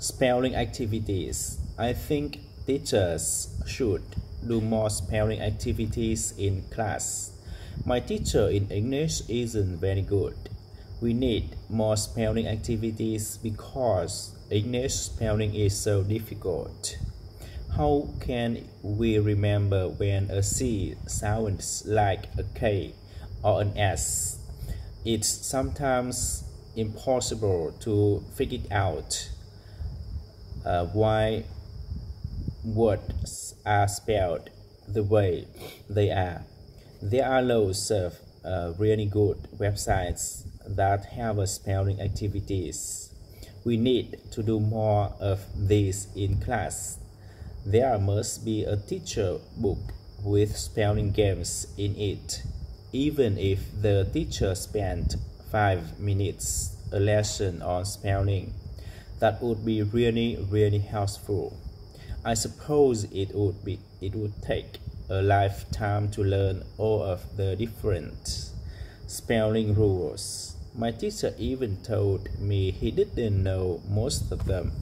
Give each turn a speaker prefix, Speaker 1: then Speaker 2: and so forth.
Speaker 1: Spelling activities. I think teachers should do more spelling activities in class. My teacher in English isn't very good. We need more spelling activities because English spelling is so difficult. How can we remember when a C sounds like a K or an S? It's sometimes impossible to figure it out uh, why words are spelled the way they are. There are loads of uh, really good websites that have spelling activities. We need to do more of these in class. There must be a teacher book with spelling games in it, even if the teacher spent five minutes a lesson on spelling that would be really really helpful. I suppose it would be it would take a lifetime to learn all of the different spelling rules. My teacher even told me he didn't know most of them